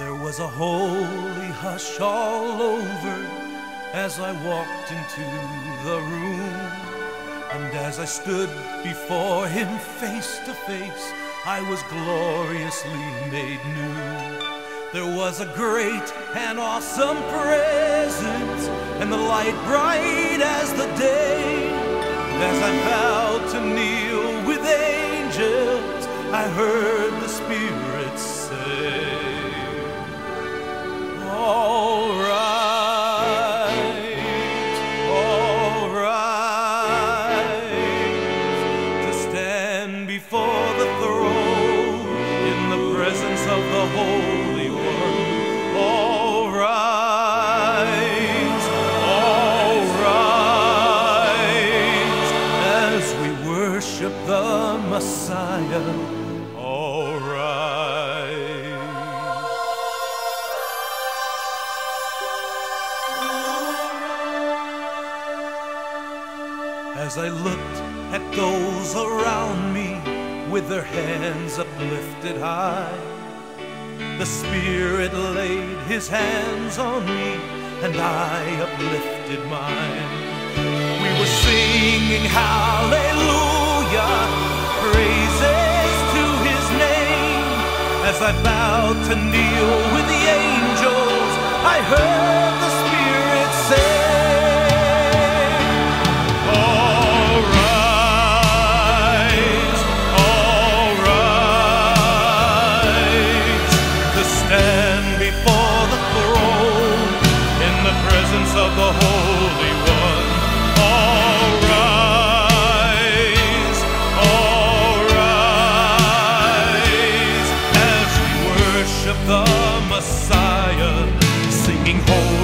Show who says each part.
Speaker 1: There was a holy hush all over as I walked into the room. And as I stood before him face to face, I was gloriously made new. There was a great and awesome presence, and the light bright as the day. And as I bowed to kneel Messiah. As I looked at those around me with their hands uplifted high, the Spirit laid His hands on me and I uplifted mine. We were singing hallelujah, I bowed to kneel with the angels, I heard the Messiah, singing holy,